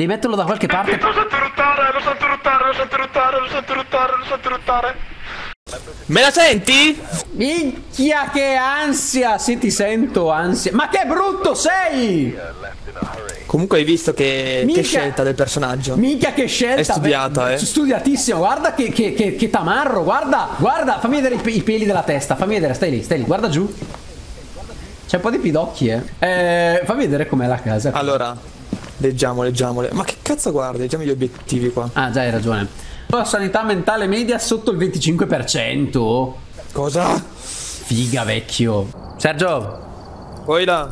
Devi metterlo da qualche parte. Lo sento ruttare, lo sento ruttare, lo sento ruttare, lo sento ruttare, lo sento ruttare. Me la senti? Minchia che ansia! Sì, ti sento ansia. Ma che brutto sei! Comunque hai visto che, Minchia. che scelta del personaggio. Minchia che scelta! È studiata, beh, eh. Studiatissimo, guarda che, che, che, che tamarro, guarda, guarda, fammi vedere i, i peli della testa, fammi vedere, stai lì, stai lì, guarda giù. C'è un po' di pidocchi, eh. eh fammi vedere com'è la casa. Allora, leggiamo, leggiamole. Ma che cazzo guardi? Leggiamo gli obiettivi qua. Ah, già hai ragione. La sanità mentale media sotto il 25%. Cosa? Figa, vecchio. Sergio, Poi là.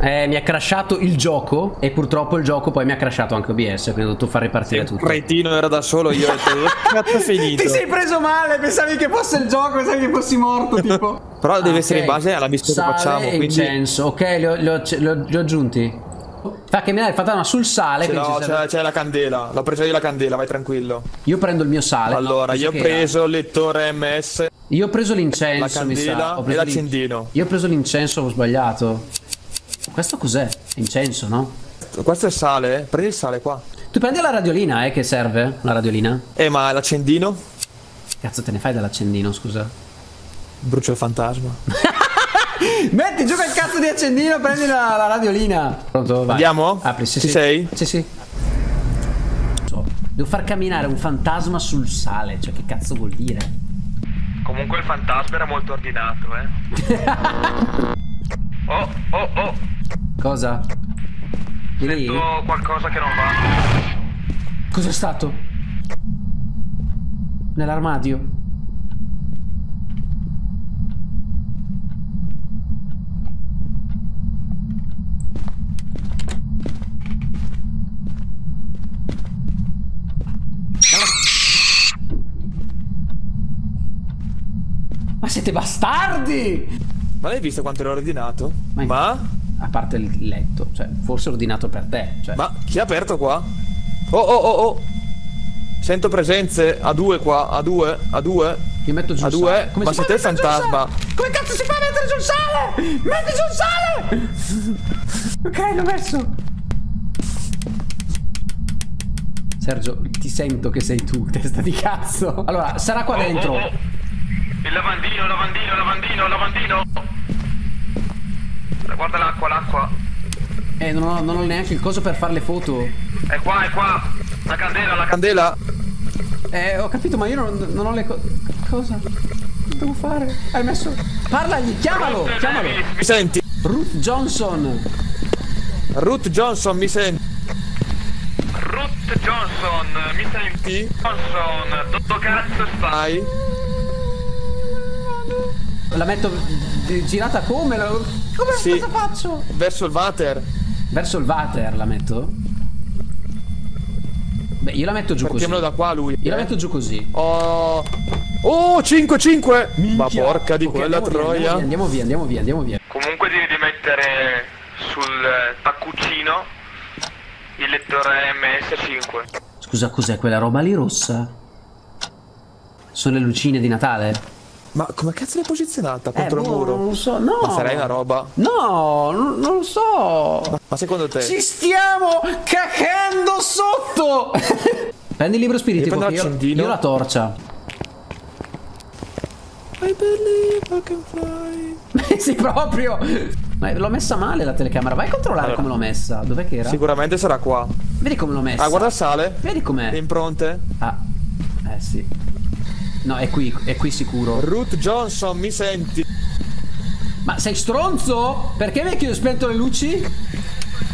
eh, mi ha crashato il gioco e purtroppo il gioco poi mi ha crashato anche OBS, quindi ho dovuto far ripartire tutto. Cretino era da solo io. ho detto, Dove cazzo finito? Ti sei preso male, pensavi che fosse il gioco, pensavi che fossi morto, tipo. Però deve Ah, essere ok. in base alla missione che facciamo. e Quindi incenso, ok, li ho, li ho- li ho- li ho aggiunti. Fa che mi dai il fantasma sul sale. Ce l'ho, serve- c'è, c'è la candela. L'ho preso io la candela, vai tranquillo. Io prendo il mio sale. Allora, no, io ho preso il lettore MS. Io ho preso l'incenso, La candela e l'accendino. Io ho preso l'incenso, ho sbagliato. Questo cos'è? Incenso, no? Questo è sale, eh? Prendi il sale qua. Tu prendi la radiolina, eh, che serve? La radiolina? Eh, ma l'accendino? Cazzo te ne fai dell'accendino, scusa? Brucia il fantasma. Metti giù quel cazzo di accendino, prendi la, la radiolina. Pronto? Vai. Andiamo? Apri, sì, Ci sì. sei? Sì, sì. So, Devo far camminare un fantasma sul sale, cioè che cazzo vuol dire? Comunque il fantasma era molto ordinato, eh. Oh, oh, oh. Cosa? Di lì? Sento qualcosa che non va. Cos'è stato? Nell'armadio? Siete bastardi! Ma l'hai visto quanto era ordinato? Ma- Ma? A parte il letto, cioè, forse ordinato per te. Cioè. Ma chi ha aperto qua? Oh oh oh oh! Sento presenze a due qua, a due, a due. Io metto giù A il due? sale. Ma mettere giù fantasma? Come cazzo si fa a mettere giù il sale? Metti giù il sale! ok, l'ho messo. Sergio, ti sento che sei tu, testa di cazzo. Allora, sarà qua dentro. Il lavandino, lavandino, lavandino, lavandino. Guarda l'acqua, l'acqua. Eh, non ho, non ho neanche il coso per fare le foto. È qua, è qua. La candela, la candela. Eh, ho capito, ma io non, non ho le cose. Cosa? Cosa devo fare? Hai messo. Parlagli, chiamalo! Chiamalo! Mi senti? Ruth Johnson! Ruth Johnson, mi senti? Ruth Johnson, mi senti? Johnson, dove cazzo stai? La metto girata come? La- Come Sì. cosa faccio? Verso il water. Verso il water la metto? Beh, io la metto giù così. Partiamolo da qua lui. Io la eh. metto giù così. Oh. Oh, 5 5. Ma porca di Ok, quella andiamo via, troia. Andiamo via, andiamo via, andiamo via. Comunque devi mettere sul taccuccino il lettore MS5. Scusa, cos'è quella roba lì rossa? Sono le lucine di Natale? Ma come cazzo l'hai posizionata contro Eh, il boh, muro? Non lo so, no. Ma sarai una roba. No, non, non lo so. Ma secondo te? Ci stiamo cacando sotto. Prendi il libro spiritico. Io che Io, la torcia. I believe I can fly. sì, proprio. Ma l'ho messa male la telecamera. Vai a controllare Allora. come l'ho messa. Dov'è che era? Sicuramente sarà qua. Vedi come l'ho messa. Ah, guarda il sale. Vedi com'è. Le impronte. Ah, eh sì. No, è qui, è qui sicuro. Ruth Johnson, mi senti? Ma sei stronzo? Perché mi hai chiuso- spento le luci?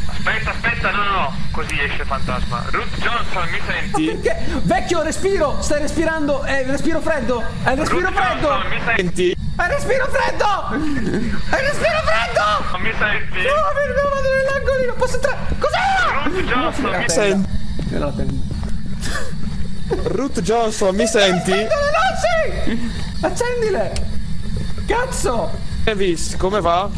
Aspetta, aspetta, no, no, no. Così esce il fantasma. Ruth Johnson, mi senti? Perché? Vecchio, respiro! Stai respirando! È il respiro freddo! È il respiro Ruth freddo! Johnson, mi senti? È il respiro freddo! È il respiro freddo! Non mi senti? No, mi vado nell'angolino! Posso entrare? Cos'è? Ruth Johnson, mi senti? Senti? Me la tengo. Ruth Johnson, mi senti? Accendo le luci! Accendile! Cazzo! Davis, come va?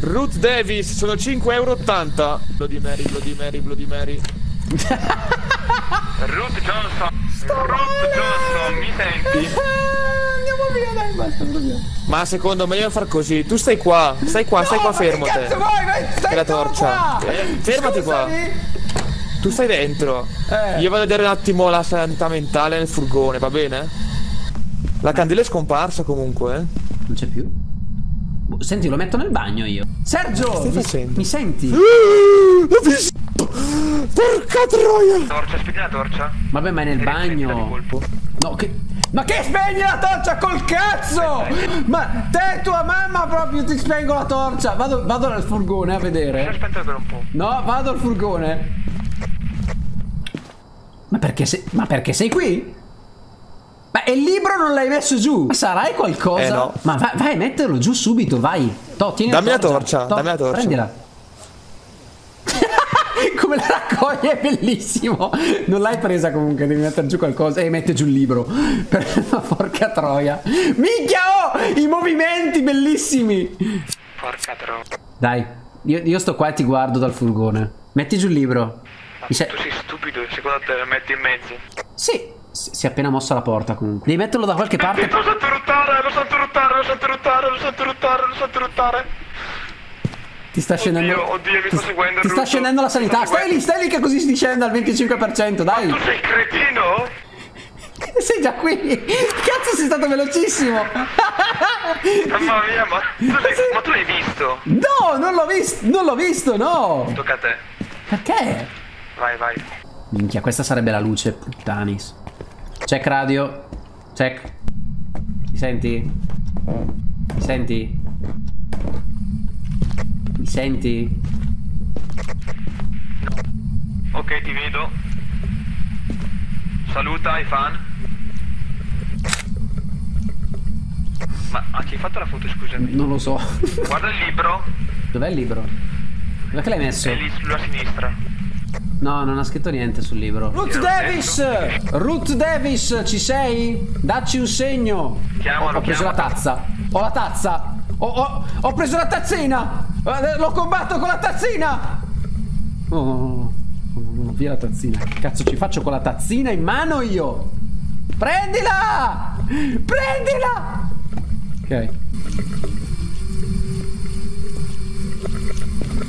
Ruth Davis, sono 5,80 euro. Bloody Mary, Bloody Mary, Bloody Mary. Ruth Johnson. Ruth Johnson, mi senti? Andiamo via, dai, basta, andiamo via. Ma secondo me devo far così. Tu stai qua, stai qua, stai No, qua ma che fermo te. vuoi? Vai, stai la torcia. qua. Eh, fermati qua. Tu stai dentro. Eh. Io vado a vedere un attimo la sanità mentale nel furgone, va bene? La candela è scomparsa comunque, eh. Non c'è più? Boh, Senti, lo metto nel bagno io. Sergio! mi, mi senti? L'ho visto! Porca troia! Torcia, spegni la torcia. Vabbè, ma è nel E bagno. No, che. Ma che spegni la torcia col cazzo! Ma te e tua mamma proprio ti spengo la torcia! Vado, vado al furgone a vedere. Aspetta per un po'. No, vado al furgone. Ma perché sei. Ma perché sei qui? Ma il libro non l'hai messo giù? Ma sarai qualcosa? Eh, no. Ma vai, vai a metterlo giù subito, vai. To, tieni Dammi la torcia, dammi la torcia. Prendila. Come la raccoglie è bellissimo. Non l'hai presa comunque, devi mettere giù qualcosa e mette giù il libro. Per- Ma porca troia. Minchia, oh! I movimenti bellissimi. Porca troia. Dai, io, io sto qua e ti guardo dal furgone. Metti giù il libro. Mi se- Tu sei stupido, secondo te lo metti in mezzo. Sì, si è appena mossa la porta comunque. Devi metterlo da qualche parte. Lo sento ruttare, lo sento ruttare, lo sento ruttare, lo sento ruttare, lo sento ruttare. Ti sta scendendo. Oddio, oddio, mi ti, sta seguendo Ti sta scendendo la sanità. Stai lì, stai lì che così si scende al 25%, dai. Tu sei cretino? Sei già qui. Cazzo, sei stato velocissimo. Mamma mia, ma tu l'hai, ma tu l'hai visto? No, non l'ho visto. Non l'ho visto, no. Tocca a te. Perché? Vai, vai. Minchia, questa sarebbe la luce, puttanis. Check radio. Check. Mi senti? Mi senti? Mi senti? Ok, ti vedo. Saluta i fan. Ma a chi hai fatto la foto, scusami? Non lo so. Guarda il libro, Dov'è il libro? Dov'è che l'hai messo? è lì sulla sinistra. No, non ha scritto niente sul libro. Ruth Davis! Ruth Davis, ci sei? Dacci un segno. Chiamalo, ho, ho preso chiamalo. la tazza. Ho la tazza. Ho, ho- ho preso la tazzina. Eh, Lo combatto con la tazzina. Oh, no, no, no, no, via la tazzina. Che cazzo ci faccio con la tazzina in mano io? Prendila! Prendila! Ok.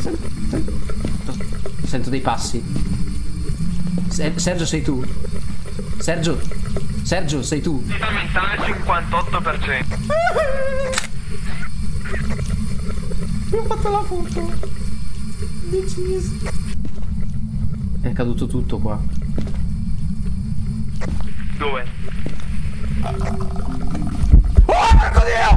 Sento, sento- sento dei passi. Se- Sergio sei tu? Sergio? Sergio sei tu? Mentale 58%. Ho fatto la foto. Deciso. È caduto tutto qua. Dove? Oh, porco Dio!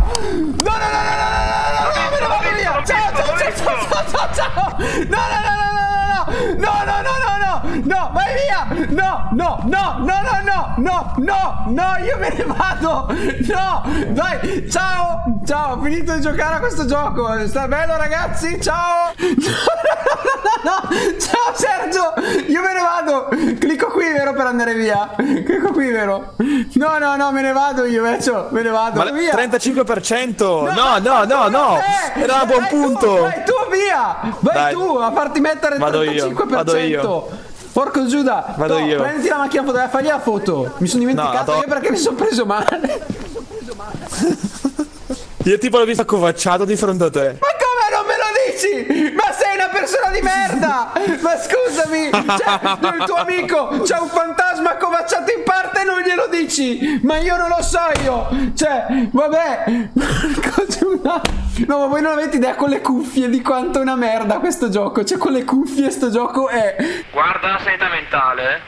No, no, no, no, no, no, no, no, no, me ne vado via! Ciao, ciao, ciao, ciao, ciao, ciao, ciao! No, no, no, no, no, no, no, no, no, no, no, no, vai via! No, no, no, no, no, no, no, no, no, io me ne vado! No, dai, ciao, ciao, ho finito di giocare a questo gioco, sta bello ragazzi, ciao! No, no, no, no, ciao Sergio, io me ne vado! Clicco qui, vero, per andare via? Clicco qui, vero? No, no, no, me ne vado io, vecchio, me ne vado, Ma via! 35%! No, no, no, no! Eh, Era un buon punto! Tu, vai tu via! Vai Dai. tu a farti mettere il Vado io, 35%! vado io. Porco Giuda! Vado No, io. Prenditi la macchina foto, vai a fargli la foto! Mi sono dimenticato No, io perché mi sono preso male! Io tipo l'ho visto accovacciato di fronte a te. Ma come non me lo dici? Ma sei una persona merda! Ma scusami! Cioè, il tuo amico c'ha un fantasma accovacciato in parte e non glielo dici! Ma io non lo so io! Cioè, vabbè! No, ma voi non avete idea con le cuffie di quanto è una merda questo gioco! Cioè, con le cuffie sto gioco è... Guarda la sanità mentale. eh.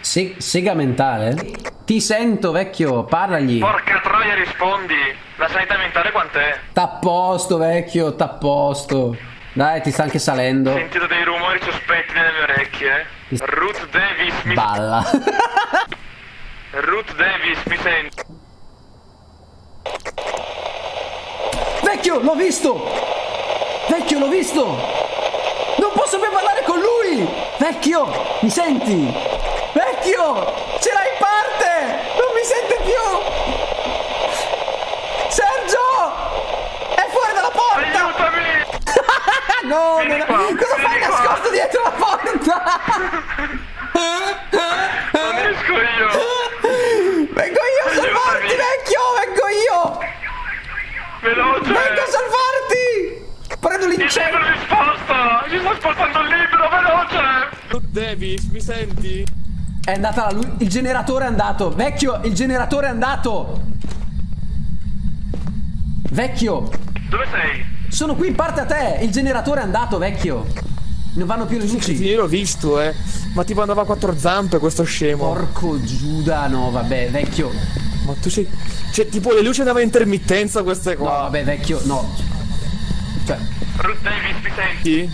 Se- sega mentale? Ti sento, vecchio, parlagli! Porca troia, rispondi. La sanità mentale quant'è? T'apposto, vecchio, t'apposto! Dai, ti sta anche salendo. Ho sentito dei rumori sospetti nelle mie orecchie. eh. Ruth Davis, mi... Balla. Ruth Davis, mi senti? Vecchio, l'ho visto! Vecchio, l'ho visto! Non posso più parlare con lui! Vecchio, mi senti? Vecchio, ce l'hai in parte! Non mi sente più! Sergio! È fuori dalla porta! Aiutami! Ah, no, Vieni non- qua, cosa fai qua. nascosto dietro la porta? Non riesco io! Vengo io a salvarti, vecchio! Vengo io! Veloce! Vengo a salvarti! Prendo l'incendio! mi sposta! Mi sta spostando il libro, veloce! Davis, mi senti? È andata la luce. Il generatore è andato. Vecchio, il generatore è andato. Vecchio, Dove sei? Sono qui in parte a te. Il generatore è andato, vecchio. Non vanno più le Sì, luci. io l'ho visto, eh. Ma tipo andava a quattro zampe questo scemo. Porco Giuda, no, vabbè, vecchio. Ma tu sei. Cioè, tipo le luci andavano a intermittenza queste No, qua. vabbè, vecchio, no. Cioè? Chi?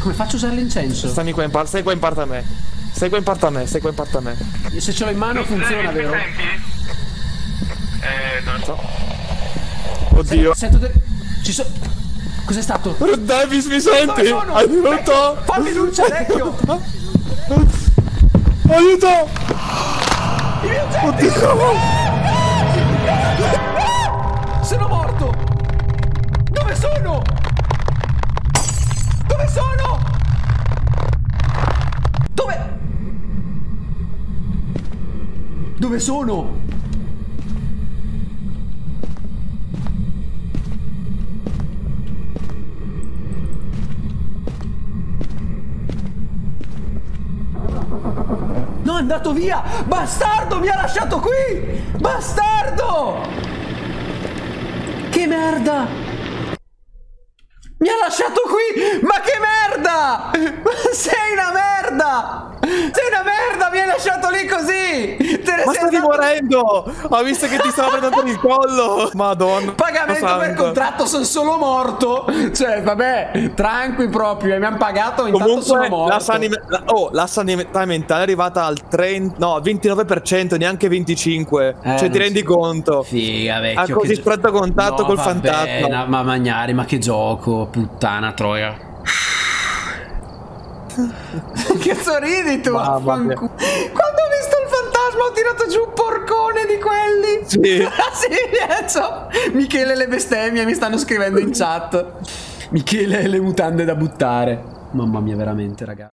come faccio a usare l'incenso? Stai qua in parte, stai qua in parte a me. Stai qua in parte a me, stai qua in parte a me. Se ce l'ho in mano Ruth funziona, vero? Eh, non so. Oddio. Sento de- Ci sono. Cos'è stato? Davis, mi senti? sono? Aiuto! Vecchio, fammi luce, vecchio! Aiuto! Oddio! Sono morto! Dove sono? Dove sono? Dove? Dove sono? No, è andato via! Bastardo, mi ha lasciato qui! Bastardo! Che merda! Mi ha lasciato qui! Ma che merda! Sei una merda! Sei una merda! Mi hai lasciato lì così! Te ne Ma stavi andato- morendo! Ha visto che ti stava prendendo per il collo! Madonna! Pagamento per santa. contratto, sono solo morto! Cioè, vabbè, tranqui proprio, mi hanno pagato, intanto sono Comunque morto. la, sanime- la- oh, la sanità mentale è arrivata al 30, no, al 29%, neanche 25%. Eh, cioè ti rendi si- conto? Figa, Ha vecchio. così che- stretto contatto No, col vabbè, fantasma. ma Magnari, ma che gioco, puttana troia. Che ridi tu? Affancu- Quando ho visto il fantasma ho tirato giù un porcone di quelli. Sì. Ah, sì. Michele le bestemmie mi stanno scrivendo in chat. Michele le mutande da buttare. Mamma mia, veramente, ragazzi.